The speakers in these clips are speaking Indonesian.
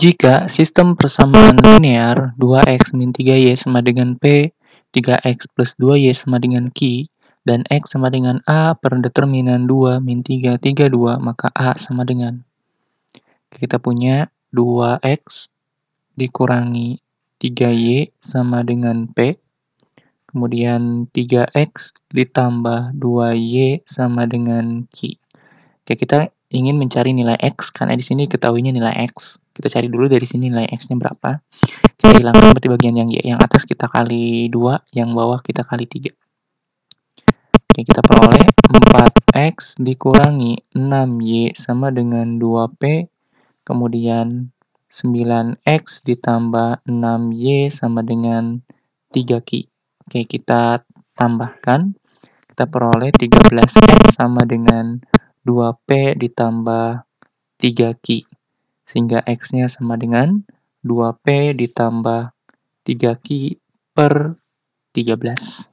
Jika sistem persamaan linear 2x min 3y sama dengan p, 3x plus 2y sama dengan q, dan x sama dengan a per determinan 2 min 3, 3, 2, maka a sama dengan. Kita punya 2x dikurangi 3y sama dengan p, kemudian 3x ditambah 2y sama dengan q. Oke, kita ingin mencari nilai x, karena di sini ketahuinya nilai x. Kita cari dulu dari sini nilai X-nya berapa. Kita hilangkan berarti bagian yang Y. Yang atas kita kali 2, yang bawah kita kali 3. Oke, kita peroleh 4X dikurangi 6Y sama dengan 2P. Kemudian 9X ditambah 6Y sama dengan 3Q. Oke, kita tambahkan. Kita peroleh 13X sama dengan 2P ditambah 3Q sehingga X-nya sama dengan 2P ditambah 3Q per 13.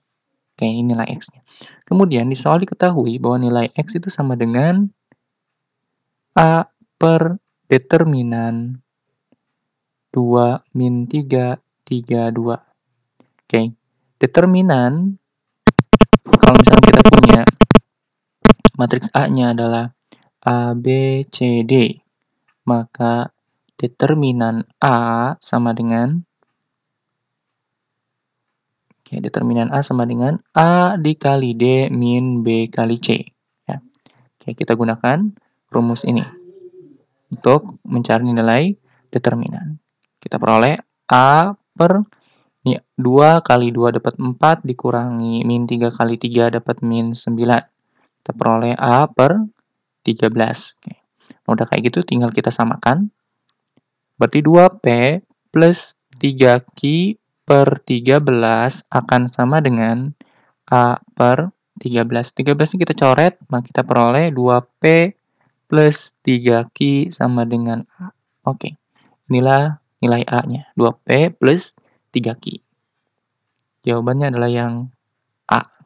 Oke, ini nilai X-nya. Kemudian di soal diketahui bahwa nilai X itu sama dengan A per determinan 2 min 3, 3, 2. Oke, determinan, kalau misalnya kita punya matriks A-nya adalah A, B, C, D maka determinan A sama dengan Oke, determinan A sama dengan A dikali D min B kali C. Ya. Oke, kita gunakan rumus ini untuk mencari nilai determinan. Kita peroleh A per ini 2 kali 2 dapat 4 dikurangi min 3 kali 3 dapat min 9. Kita peroleh A per 13. Oke. Udah kayak gitu tinggal kita samakan. Berarti 2P plus 3Q per 13 akan sama dengan A per 13. 13 ini kita coret, maka kita peroleh 2P plus 3Q sama dengan A. Oke, inilah nilai A-nya. 2P plus 3Q. Jawabannya adalah yang A.